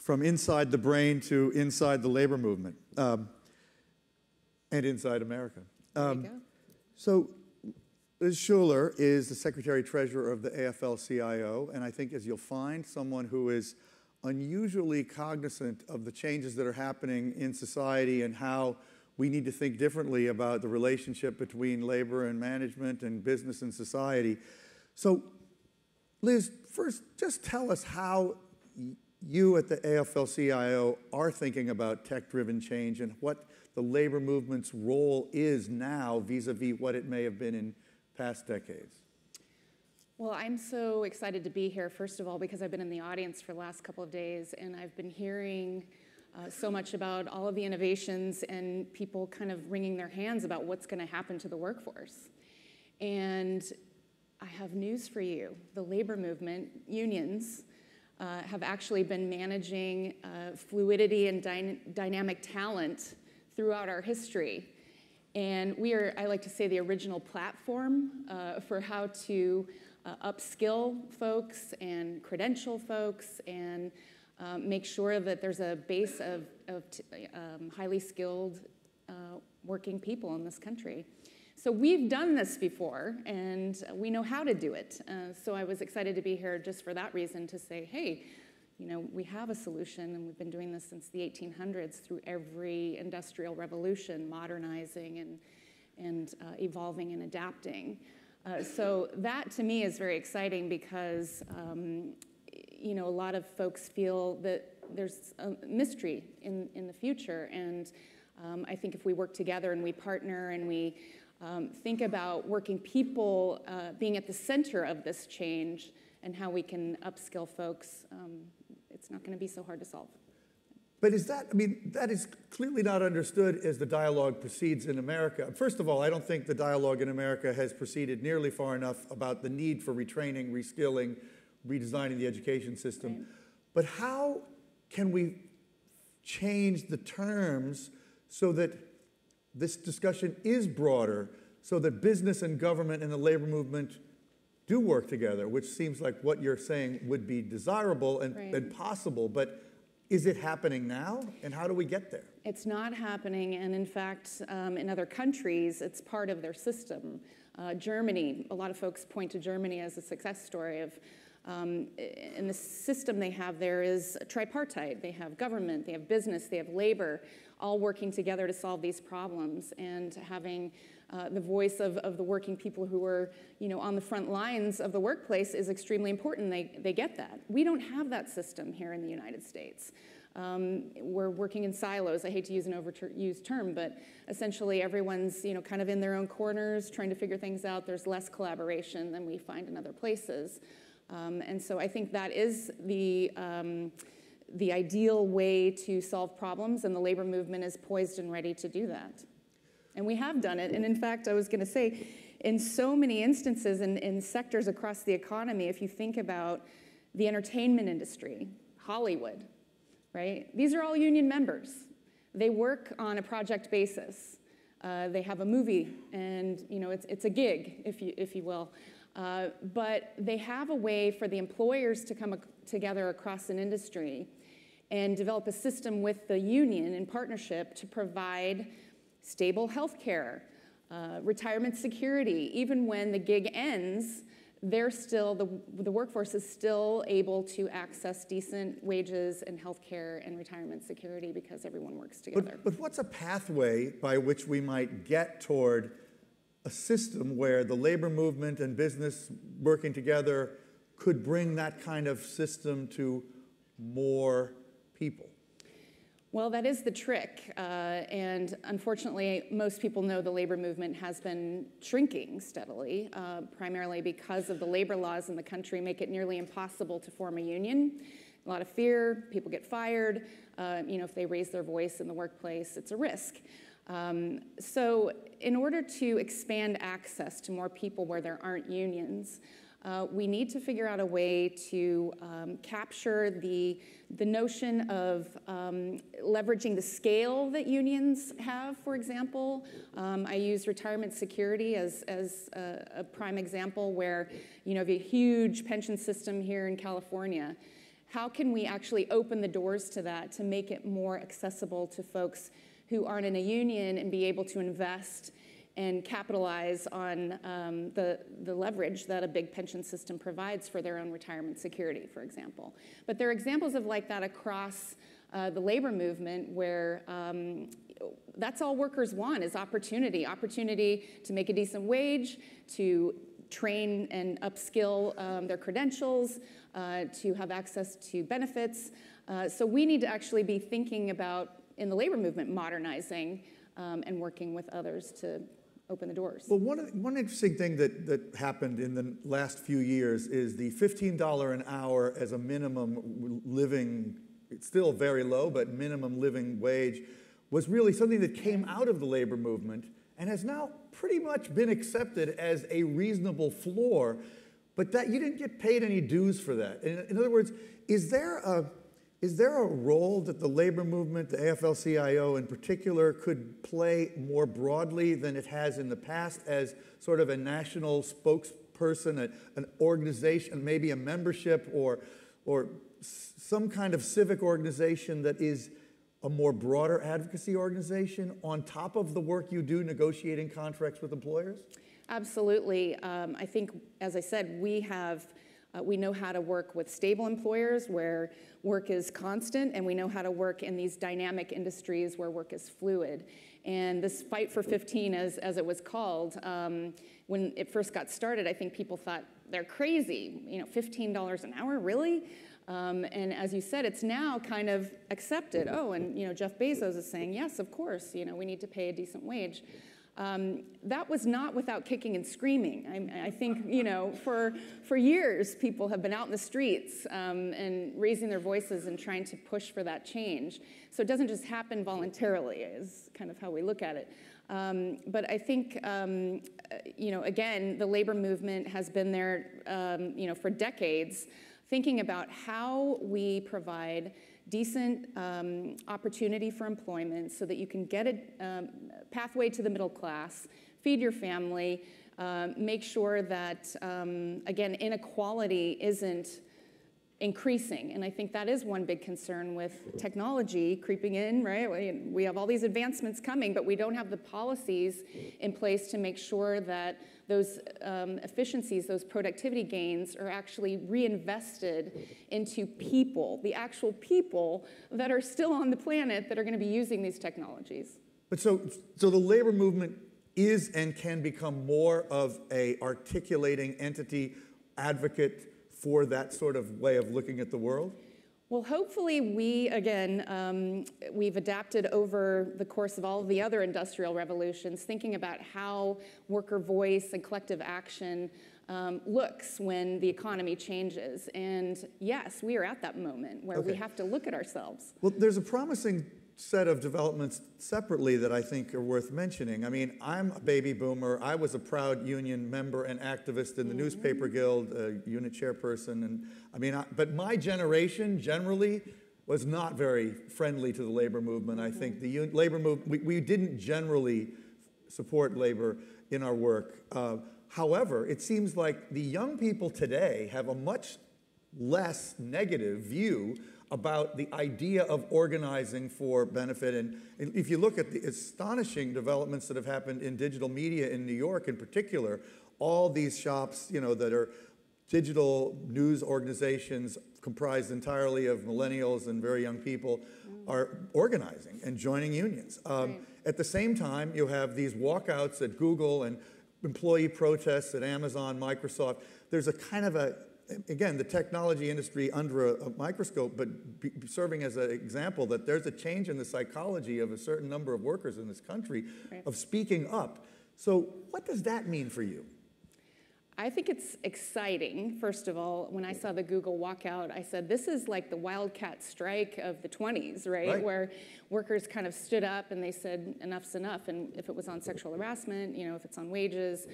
from inside the brain to inside the labor movement um, and inside America. Um, so Liz Shuler is the Secretary Treasurer of the AFL-CIO, and I think as you'll find, someone who is unusually cognizant of the changes that are happening in society and how we need to think differently about the relationship between labor and management and business and society. So, Liz, first, just tell us how you at the AFL-CIO are thinking about tech-driven change and what the labor movement's role is now vis-a-vis what it may have been in past decades. Well, I'm so excited to be here, first of all, because I've been in the audience for the last couple of days and I've been hearing uh, so much about all of the innovations and people kind of wringing their hands about what's going to happen to the workforce. And I have news for you. The labor movement, unions, uh, have actually been managing uh, fluidity and dy dynamic talent throughout our history. And we are, I like to say, the original platform uh, for how to uh, upskill folks and credential folks and um, make sure that there's a base of, of um, highly skilled uh, working people in this country. So we've done this before, and we know how to do it. Uh, so I was excited to be here just for that reason to say, hey, you know, we have a solution, and we've been doing this since the 1800s through every industrial revolution, modernizing and, and uh, evolving and adapting. Uh, so that to me is very exciting because, um, you know, a lot of folks feel that there's a mystery in, in the future. And um, I think if we work together and we partner and we um, think about working people uh, being at the center of this change and how we can upskill folks, um, it's not going to be so hard to solve. But is that, I mean, that is clearly not understood as the dialogue proceeds in America. First of all, I don't think the dialogue in America has proceeded nearly far enough about the need for retraining, reskilling, redesigning the education system. Right. But how can we change the terms so that this discussion is broader so that business and government and the labor movement do work together, which seems like what you're saying would be desirable and, right. and possible. But is it happening now? And how do we get there? It's not happening. And in fact, um, in other countries, it's part of their system. Uh, Germany, a lot of folks point to Germany as a success story of um, and the system they have there is tripartite. They have government, they have business, they have labor, all working together to solve these problems and having uh, the voice of, of the working people who are you know, on the front lines of the workplace is extremely important. They, they get that. We don't have that system here in the United States. Um, we're working in silos. I hate to use an overused term, but essentially everyone's you know, kind of in their own corners trying to figure things out. There's less collaboration than we find in other places. Um, and so I think that is the, um, the ideal way to solve problems, and the labor movement is poised and ready to do that. And we have done it. And in fact, I was going to say, in so many instances in, in sectors across the economy, if you think about the entertainment industry, Hollywood, right? These are all union members. They work on a project basis. Uh, they have a movie, and you know it's, it's a gig, if you, if you will. Uh, but they have a way for the employers to come together across an industry and develop a system with the union in partnership to provide stable health care, uh, retirement security. Even when the gig ends, they're still, the, the workforce is still able to access decent wages and health care and retirement security because everyone works together. But, but what's a pathway by which we might get toward a system where the labor movement and business working together could bring that kind of system to more people? Well, that is the trick. Uh, and unfortunately, most people know the labor movement has been shrinking steadily, uh, primarily because of the labor laws in the country make it nearly impossible to form a union. A lot of fear, people get fired. Uh, you know, if they raise their voice in the workplace, it's a risk. Um, so in order to expand access to more people where there aren't unions, uh, we need to figure out a way to um, capture the, the notion of um, leveraging the scale that unions have, for example. Um, I use retirement security as, as a, a, prime example where you know, you have a huge pension system here in California. How can we actually open the doors to that to make it more accessible to folks who aren't in a union and be able to invest and capitalize on um, the, the leverage that a big pension system provides for their own retirement security, for example. But there are examples of like that across uh, the labor movement where um, that's all workers want is opportunity opportunity to make a decent wage to train and upskill um, their credentials uh, to have access to benefits uh, so we need to actually be thinking about in the labor movement modernizing um, and working with others to open the doors. Well, one, one interesting thing that, that happened in the last few years is the $15 an hour as a minimum living, it's still very low, but minimum living wage was really something that came out of the labor movement and has now pretty much been accepted as a reasonable floor, but that you didn't get paid any dues for that. In, in other words, is there a is there a role that the labor movement, the AFL-CIO in particular, could play more broadly than it has in the past as sort of a national spokesperson, a, an organization, maybe a membership or, or some kind of civic organization that is a more broader advocacy organization on top of the work you do negotiating contracts with employers? Absolutely. Um, I think, as I said, we have uh, we know how to work with stable employers where work is constant, and we know how to work in these dynamic industries where work is fluid. And this fight for 15, as, as it was called, um, when it first got started, I think people thought they're crazy. You know, $15 an hour, really? Um, and as you said, it's now kind of accepted. Oh, and you know, Jeff Bezos is saying, yes, of course, you know, we need to pay a decent wage. Um, that was not without kicking and screaming. I, I, think, you know, for, for years, people have been out in the streets um, and raising their voices and trying to push for that change. So it doesn't just happen voluntarily, is kind of how we look at it. Um, but I think, um, you know, again, the labor movement has been there, um, you know, for decades, thinking about how we provide decent um, opportunity for employment so that you can get a um, pathway to the middle class, feed your family, uh, make sure that, um, again, inequality isn't increasing. And I think that is one big concern with technology creeping in, right? We have all these advancements coming, but we don't have the policies in place to make sure that those um, efficiencies, those productivity gains are actually reinvested into people, the actual people that are still on the planet that are going to be using these technologies. But so, so the labor movement is and can become more of a articulating entity, advocate for that sort of way of looking at the world? Well, hopefully, we, again, um, we've adapted over the course of all of the other industrial revolutions, thinking about how worker voice and collective action um, looks when the economy changes. And yes, we are at that moment where okay. we have to look at ourselves. Well, there's a promising set of developments separately that I think are worth mentioning. I mean, I'm a baby boomer. I was a proud union member and activist in the mm-hmm. Newspaper Guild, a unit chairperson. And I mean, I, but my generation generally was not very friendly to the labor movement. Mm-hmm. I think the un- labor movement, we, we, didn't generally support labor in our work. Uh, however, it seems like the young people today have a much less negative view about the idea of organizing for benefit. And if you look at the astonishing developments that have happened in digital media in New York in particular, all these shops, you know, that are digital news organizations comprised entirely of millennials and very young people mm. are organizing and joining unions. Um, right. At the same time, you have these walkouts at Google and employee protests at Amazon, Microsoft. There's a kind of a again, the technology industry under a, a microscope, but be, serving as an example that there's a change in the psychology of a certain number of workers in this country right. of speaking up. So, what does that mean for you? I think it's exciting, first of all. When I saw the Google walkout, I said, this is like the wildcat strike of the 20s, right? right? Where workers kind of stood up and they said, enough's enough. And if it was on sexual harassment, you know, if it's on wages,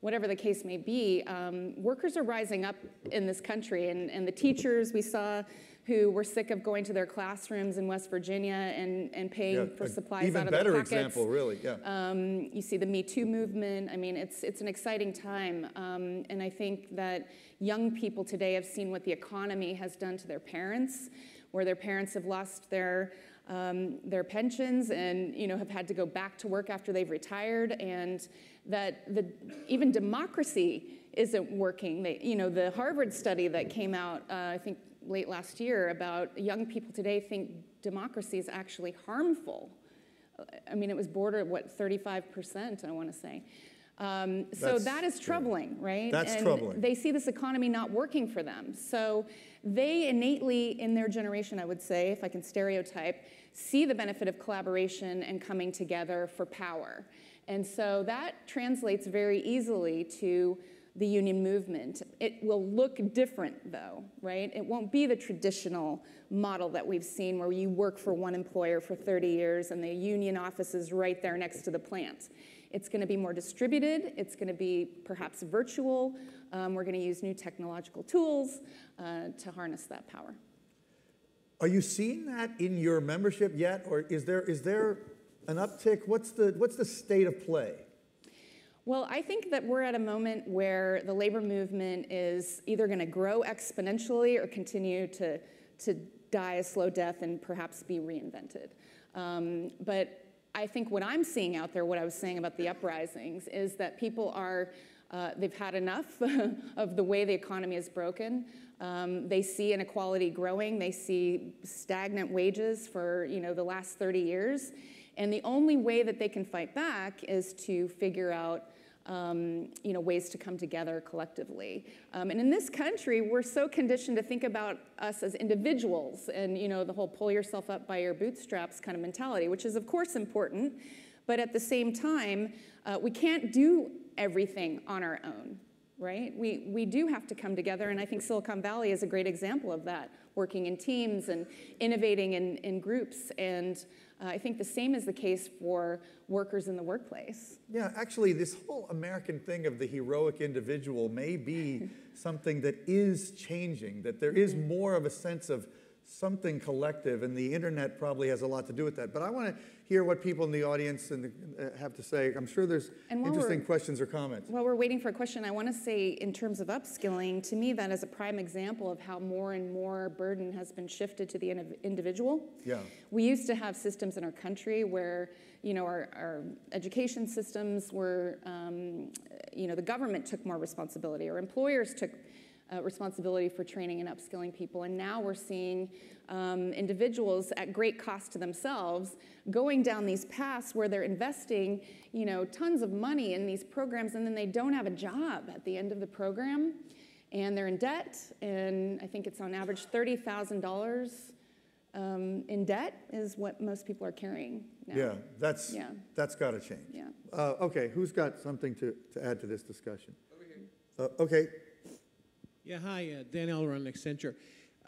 whatever the case may be, um, workers are rising up in this country. And, and the teachers we saw who were sick of going to their classrooms in West Virginia and, and paying Yeah, for supplies out of their pockets. Even better example, really, yeah. Um, you see the Me Too movement. I mean, it's, it's an exciting time. Um, and I think that young people today have seen what the economy has done to their parents, where their parents have lost their, um, their pensions and, you know, have had to go back to work after they've retired. And that the, even democracy isn't working. They, you know, the Harvard study that came out, uh, I think, late last year about young people today think democracy is actually harmful. I mean, it was border what 35%, I want to say. Um, so That's that is troubling, right? That's and troubling. They see this economy not working for them. So they innately, in their generation, I would say, if I can stereotype, see the benefit of collaboration and coming together for power. And so that translates very easily to the union movement. It will look different, though, right? It won't be the traditional model that we've seen where you work for one employer for 30 years and the union office is right there next to the plant. It's going to be more distributed, it's going to be perhaps virtual. Um, we're going to use new technological tools uh, to harness that power. Are you seeing that in your membership yet, or is there, is there an uptick? What's the, what's the state of play? Well, I think that we're at a moment where the labor movement is either going to grow exponentially or continue to, to die a slow death and perhaps be reinvented. Um, but I think what I'm seeing out there, what I was saying about the uprisings, is that people are, uh, they've had enough of the way the economy is broken. Um, they see inequality growing. They see stagnant wages for you know the last 30 years, and the only way that they can fight back is to figure out um, you know, ways to come together collectively. Um, and in this country, we're so conditioned to think about us as individuals and, you know, the whole pull yourself up by your bootstraps kind of mentality, which is, of course, important. But at the same time, uh, we can't do everything on our own, right? We, we do have to come together, and I think Silicon Valley is a great example of that, working in teams and innovating in, in groups. And uh, I think the same is the case for workers in the workplace. Yeah, actually, this whole American thing of the heroic individual may be something that is changing, that there is more of a sense of something collective, and the internet probably has a lot to do with that. But I want to hear what people in the audience and, uh, have to say. I'm sure there's interesting questions or comments. While we're waiting for a question, I want to say, in terms of upskilling, to me, that is a prime example of how more and more burden has been shifted to the indiv- individual. Yeah. We used to have systems in our country where, you know, our, our education systems were, um, you know, the government took more responsibility, or employers took uh, responsibility for training and upskilling people. And now we're seeing um, individuals at great cost to themselves going down these paths where they're investing, you know, tons of money in these programs, and then they don't have a job at the end of the program, and they're in debt. And I think it's on average thirty thousand dollars um, in debt is what most people are carrying now. Yeah, that's, Yeah. that's got to change. Yeah. Uh, okay, who's got something to, to add to this discussion? Over here. Uh, okay, Yeah, hi, uh, Dan Elron, Accenture.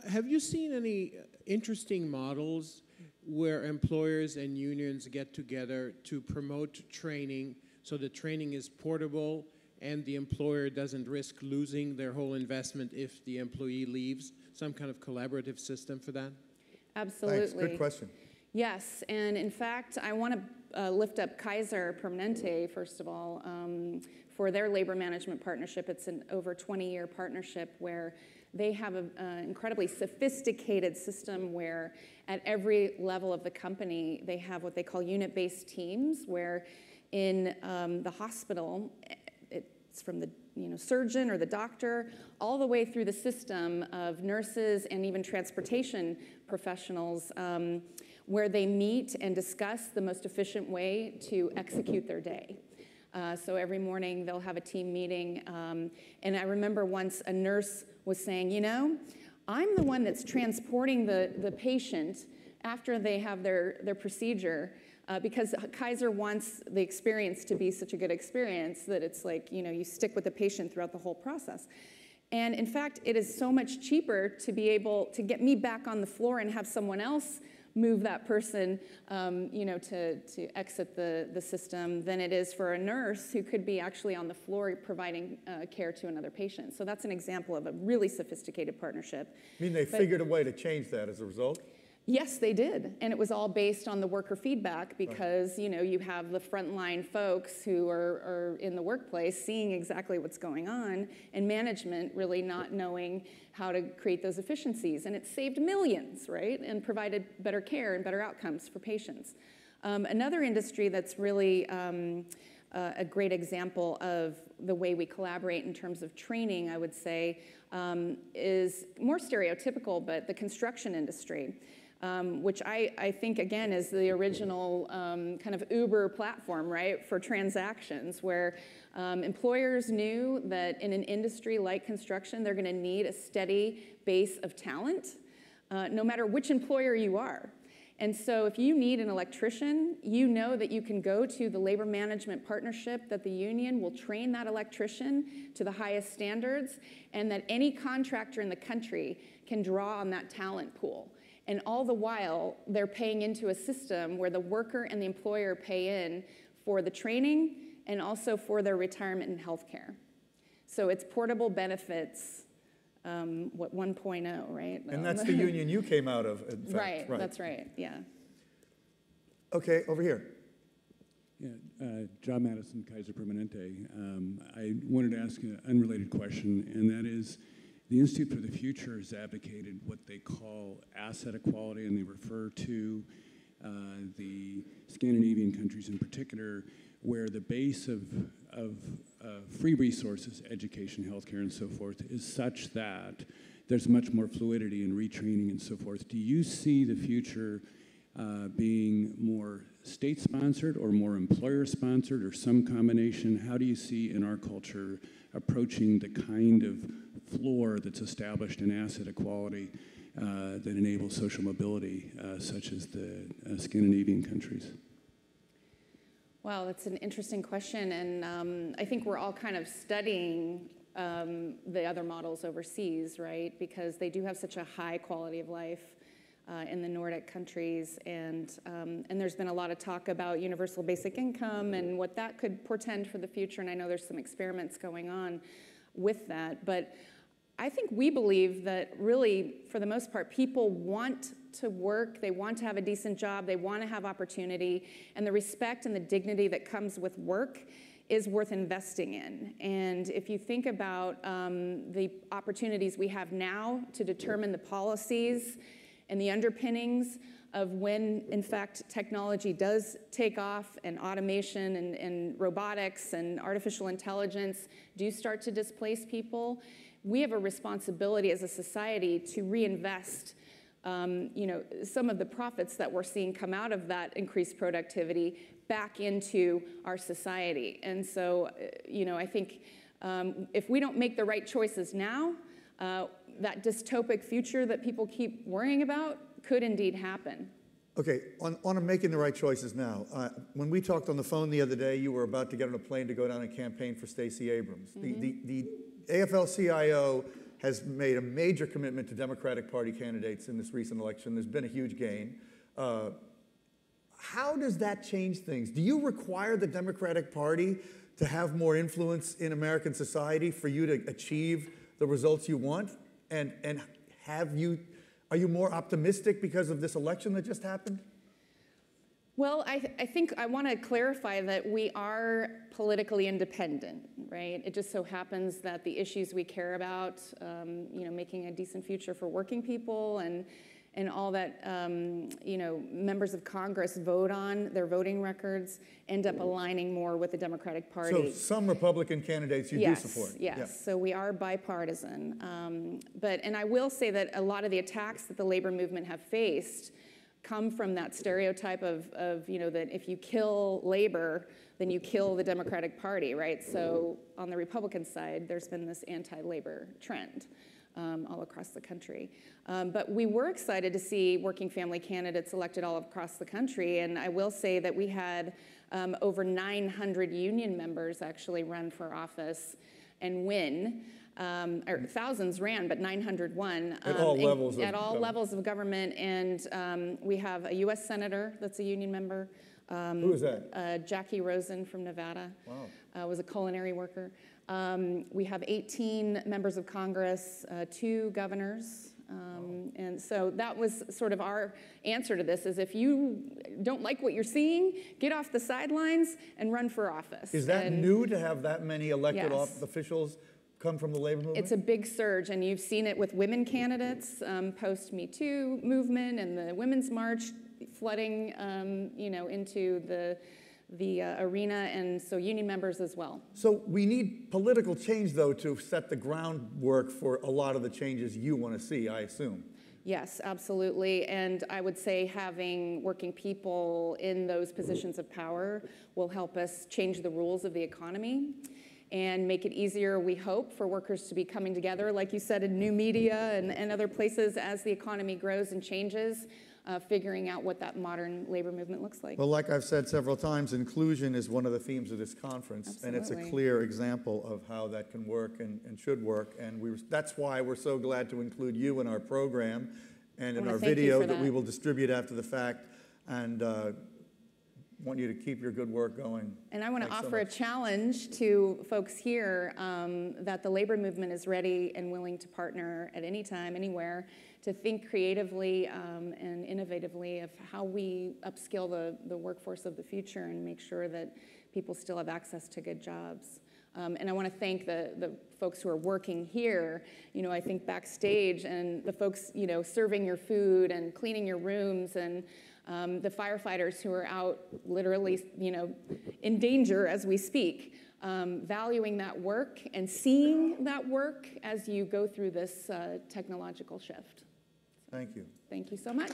Have you seen any uh, interesting models where employers and unions get together to promote training so the training is portable and the employer doesn't risk losing their whole investment if the employee leaves? Some kind of collaborative system for that? Absolutely. thanks, good question. Yes, and in fact, I want to uh, lift up Kaiser Permanente, first of all, um, for their labor management partnership. It's an over 20 year partnership where they have an incredibly sophisticated system where at every level of the company, they have what they call unit based teams, where in um, the hospital, it's from the you know, surgeon or the doctor, all the way through the system of nurses and even transportation professionals, um, where they meet and discuss the most efficient way to execute their day. Uh, so every morning they'll have a team meeting. Um, and I remember once a nurse was saying, you know, I'm the one that's transporting the, the patient after they have their, their procedure uh, because Kaiser wants the experience to be such a good experience that it's like, you know, you stick with the patient throughout the whole process. And in fact, it is so much cheaper to be able to get me back on the floor and have someone else move that person, um, you know, to, to exit the, the system than it is for a nurse who could be actually on the floor providing uh, care to another patient. So that's an example of a really sophisticated partnership. I mean, they But- figured a way to change that as a result? Yes, they did. And it was all based on the worker feedback because, you know, you have the frontline folks who are, are in the workplace seeing exactly what's going on and management really not knowing how to create those efficiencies. And it saved millions, right? And provided better care and better outcomes for patients. Um, another industry that's really um, uh, a great example of the way we collaborate in terms of training, I would say, um, is more stereotypical, but the construction industry um, which I, I think, again, is the original um, kind of Uber platform, right, for transactions, where um, employers knew that in an industry like construction, they're going to need a steady base of talent, uh, no matter which employer you are. And so, if you need an electrician, you know that you can go to the labor management partnership, that the union will train that electrician to the highest standards, and that any contractor in the country can draw on that talent pool. And all the while, they're paying into a system where the worker and the employer pay in for the training and also for their retirement and health care. So it's portable benefits, um, what 1.0, right? And that's the union you came out of, in fact. right, that's right, yeah. Okay, over here. Yeah, uh, John Madison, Kaiser Permanente. Um, I wanted to ask an unrelated question, and that is the Institute for the Future has advocated what they call asset equality, and they refer to uh, the Scandinavian countries in particular, where the base of, of uh, free resources, education, healthcare, and so forth, is such that there's much more fluidity in retraining and so forth. Do you see the future uh, being more state sponsored or more employer sponsored or some combination? How do you see in our culture approaching the kind of floor that's established in asset equality uh, that enables social mobility, uh, such as the uh, Scandinavian countries? Wow, that's an interesting question. And um, I think we're all kind of studying um, the other models overseas, right? Because they do have such a high quality of life. Uh, in the Nordic countries, and um, and there's been a lot of talk about universal basic income and what that could portend for the future. And I know there's some experiments going on with that, but I think we believe that really, for the most part, people want to work, they want to have a decent job, they want to have opportunity, and the respect and the dignity that comes with work is worth investing in. And if you think about um, the opportunities we have now to determine the policies and the underpinnings of when, in fact, technology does take off and automation and, and robotics and artificial intelligence do start to displace people, we have a responsibility as a society to reinvest um, you know, some of the profits that we're seeing come out of that increased productivity back into our society. And so, uh, you know, I think um, if we don't make the right choices now, uh, that dystopic future that people keep worrying about could indeed happen. Okay, on, on making the right choices now. Uh, when we talked on the phone the other day, you were about to get on a plane to go down and campaign for Stacey Abrams. The, the, the AFL-CIO has made a major commitment to Democratic Party candidates in this recent election. There's been a huge gain. Uh, how does that change things? Do you require the Democratic Party to have more influence in American society for you to achieve the results you want? And, and have you, are you more optimistic because of this election that just happened? Well, I, th- I think I want to clarify that we are politically independent, right? It just so happens that the issues we care about, um, you know, making a decent future for working people and and all that, um, you know, members of Congress vote on, their voting records end up aligning more with the Democratic Party. So some Republican candidates you yes, do support? Yes, Yeah. so we are bipartisan. Um, but, and I will say that a lot of the attacks that the labor movement have faced come from that stereotype of, of you know, that if you kill labor, then you kill the Democratic Party, right? So on the Republican side, there's been this anti-labor trend. Um, all across the country. Um, but we were excited to see working family candidates elected all across the country. And I will say that we had um, over 900 union members actually run for office and win. um, or thousands ran, but 900 won. At um, all levels of At all government. levels of government, and um, we have a U.S. senator that's a union member. um, Who is that? uh, Jacky Rosen from Nevada. Wow. uh, was a culinary worker. Um, we have 18 members of Congress, uh, two governors. Um, and so that was sort of our answer to this is if you don't like what you're seeing, get off the sidelines and run for office. Is that And new to have that many elected Yes. officials come from the labor movement? It's a big surge, and you've seen it with women candidates um, post Me Too movement and the Women's March flooding, um, you know, into the the uh, arena, and so union members as well. So we need political change, though, to set the groundwork for a lot of the changes you want to see, I assume. Yes, absolutely. And I would say having working people in those positions of power will help us change the rules of the economy and make it easier, we hope, for workers to be coming together, like you said, in new media and, and other places as the economy grows and changes, uh, figuring out what that modern labor movement looks like. Well, like I've said several times, inclusion is one of the themes of this conference, and it's a clear example of how that can work and, and should work. And we, that's why we're so glad to include you in our program and in our video for that we will distribute after the fact. And uh, want you to keep your good work going. And I want to Thanks so offer a challenge to folks here um, that the labor movement is ready and willing to partner at any time, anywhere, to think creatively um, and innovatively of how we upskill the, the workforce of the future and make sure that people still have access to good jobs. Um, and I want to thank the, the folks who are working here. You know, I think backstage and the folks, you know, serving your food and cleaning your rooms and um, the firefighters who are out literally, you know, in danger as we speak. Um, valuing that work and seeing that work as you go through this uh, technological shift. Thank you. Thank you so much.